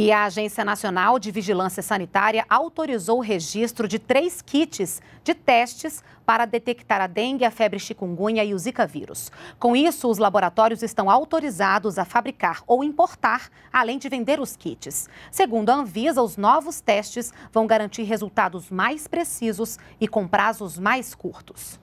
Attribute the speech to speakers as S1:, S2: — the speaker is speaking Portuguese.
S1: E a Agência Nacional de Vigilância Sanitária autorizou o registro de três kits de testes para detectar a dengue, a febre chikungunya e o zika vírus. Com isso, os laboratórios estão autorizados a fabricar ou importar, além de vender os kits. Segundo a Anvisa, os novos testes vão garantir resultados mais precisos e com prazos mais curtos.